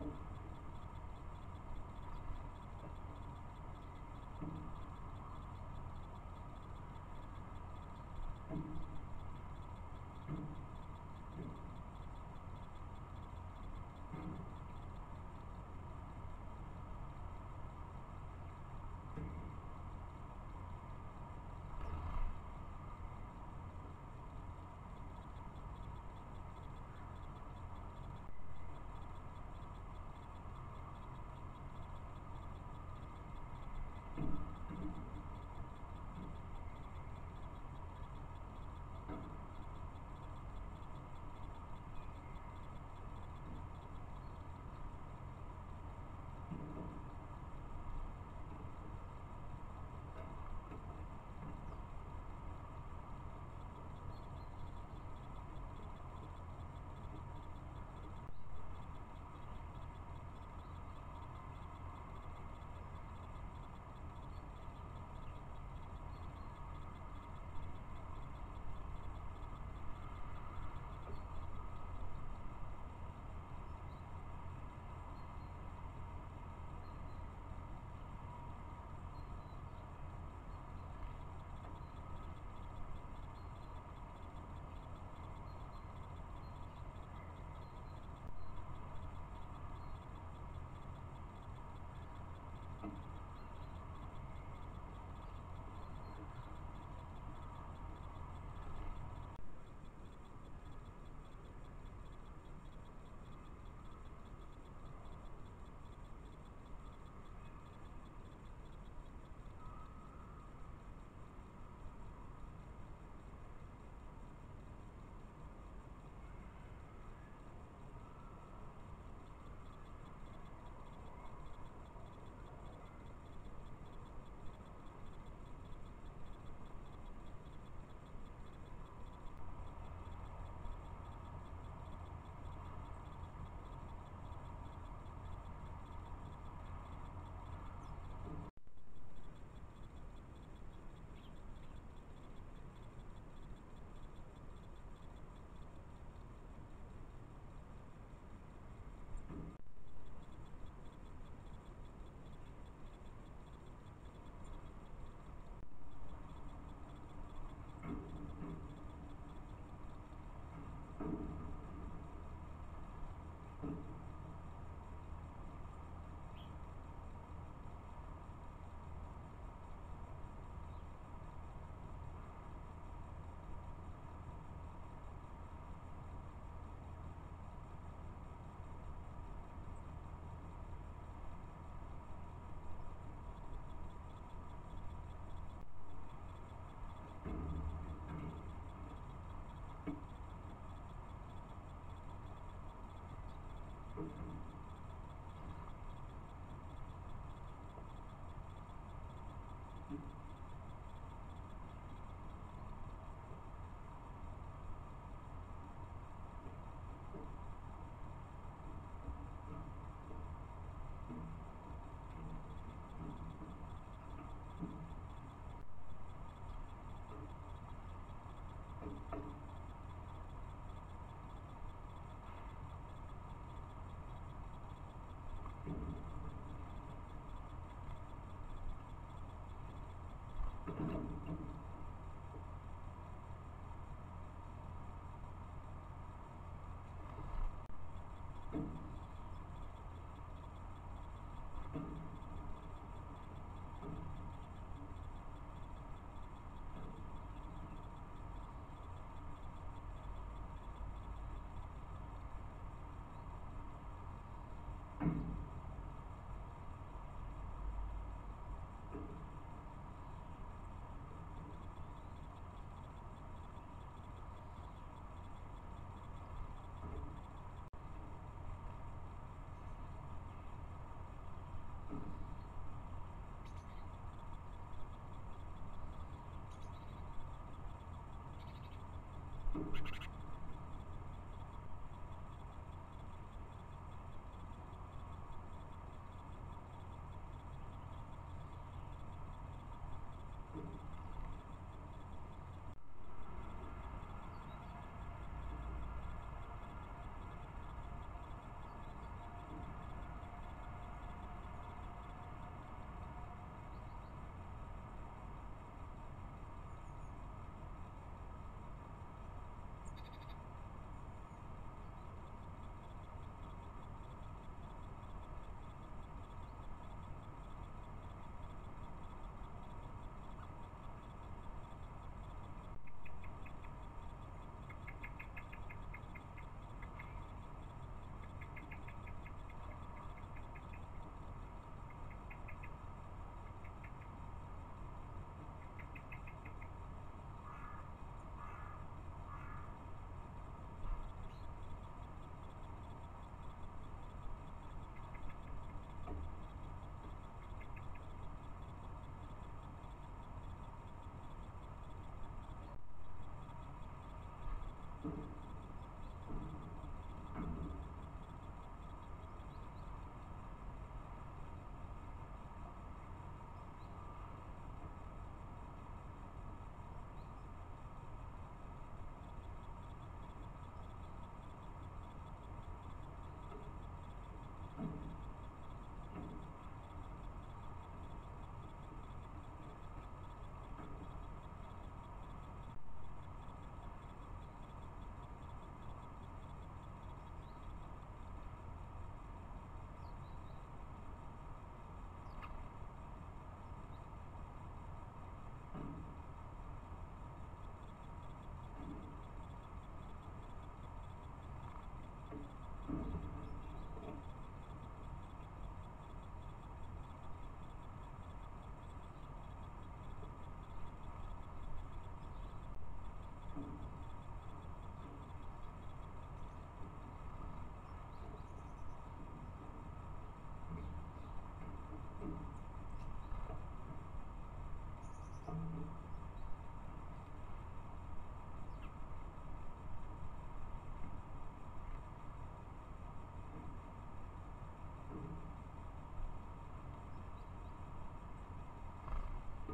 Amen.